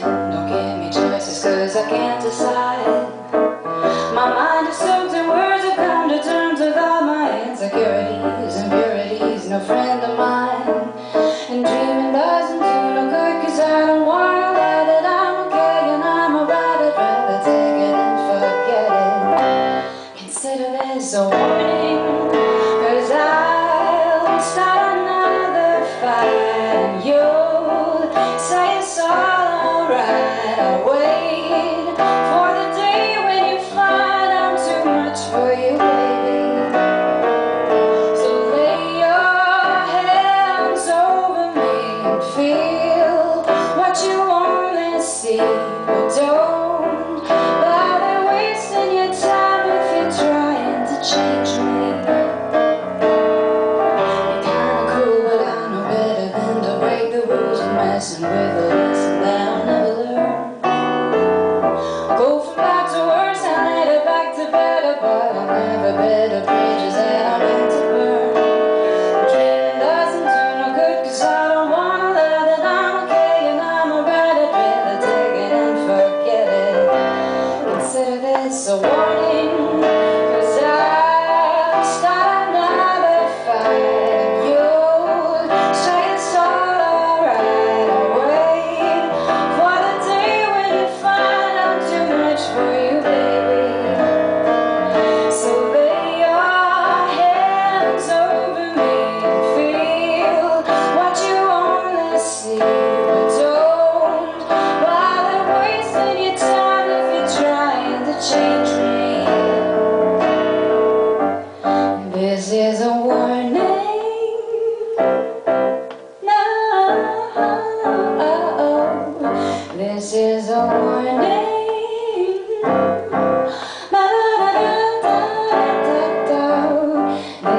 Don't give me choices cause I can't decide.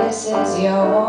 This is your.